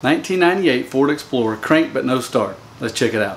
1998 Ford Explorer, crank but no start. Let's check it out.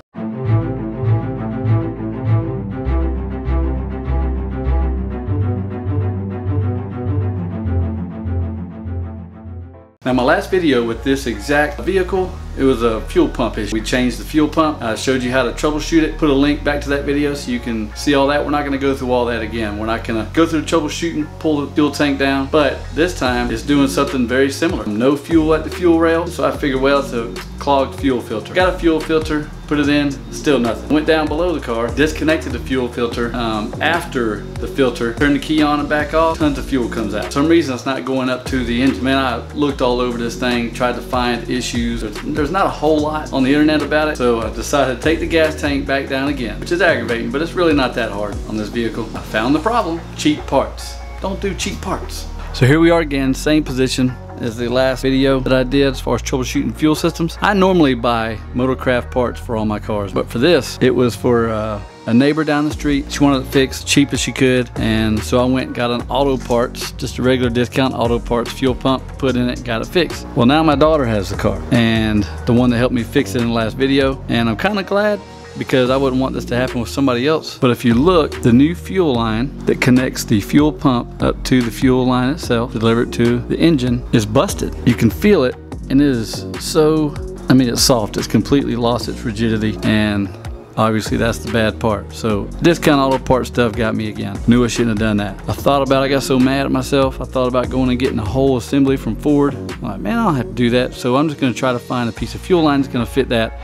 Now my last video with this exact vehicle, it was a fuel pump issue. We changed the fuel pump. I showed you how to troubleshoot it. Put a link back to that video so you can see all that. We're not gonna go through all that again. We're not gonna go through the troubleshooting, pull the fuel tank down, but this time it's doing something very similar. No fuel at the fuel rail, so I figured, well, it's a clogged fuel filter. Got a fuel filter, put it in, still nothing. Went down below the car, disconnected the fuel filter. Um, after the filter, turned the key on and back off, tons of fuel comes out. For some reason it's not going up to the engine. Man, I looked all over this thing, tried to find issues. There's, there's not a whole lot on the internet about it, so I decided to take the gas tank back down again, which is aggravating, but it's really not that hard on this vehicle. I found the problem, cheap parts. Don't do cheap parts. So here we are again, same position, as the last video that I did as far as troubleshooting fuel systems. I normally buy Motorcraft parts for all my cars, but for this, it was for uh, a neighbor down the street. She wanted it fixed cheap as she could, and so I went and got an auto parts, just a regular discount auto parts fuel pump, put in it, got it fixed. Well, now my daughter has the car, and the one that helped me fix it in the last video, and I'm kind of glad because I wouldn't want this to happen with somebody else. But if you look, the new fuel line that connects the fuel pump up to the fuel line itself, delivered to the engine, is busted. You can feel it and it is so, I mean, it's soft. It's completely lost its rigidity and obviously that's the bad part. So discount auto part stuff got me again. Knew I shouldn't have done that. I thought about it, I got so mad at myself. I thought about going and getting a whole assembly from Ford. I'm like, man, I don't have to do that. So I'm just gonna try to find a piece of fuel line that's gonna fit that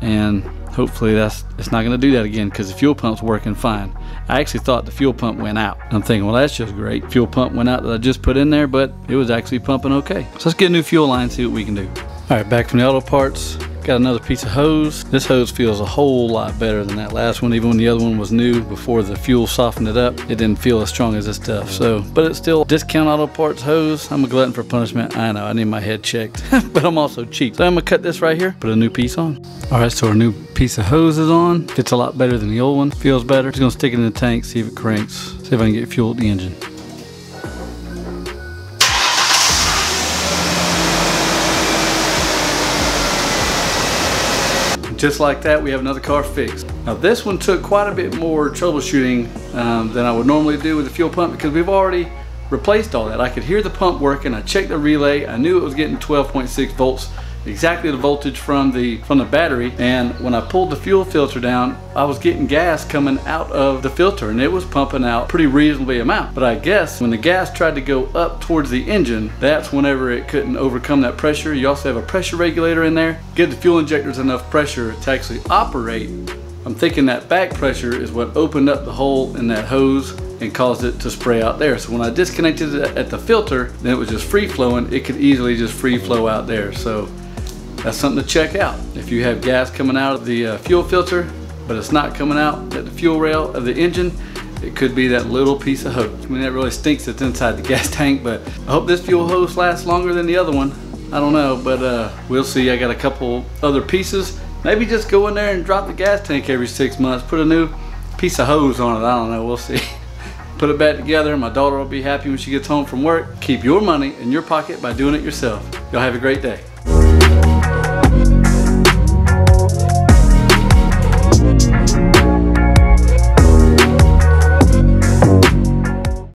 and hopefully that's it's not going to do that again because the fuel pump's working fine I actually thought the fuel pump went out I'm thinking well that's just great fuel pump went out that I just put in there but it was actually pumping okay so let's get a new fuel line see what we can do all right back from the auto parts Got another piece of hose. This hose feels a whole lot better than that last one. Even when the other one was new, before the fuel softened it up, it didn't feel as strong as this stuff. So, but it's still discount auto parts hose. I'm a glutton for punishment. I know, I need my head checked, but I'm also cheap. So I'm gonna cut this right here, put a new piece on. All right, so our new piece of hose is on. Fits a lot better than the old one. Feels better. Just gonna stick it in the tank, see if it cranks. See if I can get fuel at the engine. Just like that, we have another car fixed. Now this one took quite a bit more troubleshooting um, than I would normally do with the fuel pump because we've already replaced all that. I could hear the pump working, I checked the relay, I knew it was getting 12.6 volts exactly the voltage from the from the battery and when I pulled the fuel filter down I was getting gas coming out of the filter and it was pumping out pretty reasonably amount but I guess when the gas tried to go up towards the engine that's whenever it couldn't overcome that pressure you also have a pressure regulator in there give the fuel injectors enough pressure to actually operate I'm thinking that back pressure is what opened up the hole in that hose and caused it to spray out there. So when I disconnected it at the filter, then it was just free flowing. It could easily just free flow out there. So that's something to check out. If you have gas coming out of the uh, fuel filter, but it's not coming out at the fuel rail of the engine, it could be that little piece of hose. I mean, that really stinks that's inside the gas tank, but I hope this fuel hose lasts longer than the other one. I don't know, but uh, we'll see. I got a couple other pieces. Maybe just go in there and drop the gas tank every six months. Put a new piece of hose on it. I don't know. We'll see. Put it back together. My daughter will be happy when she gets home from work. Keep your money in your pocket by doing it yourself. Y'all have a great day.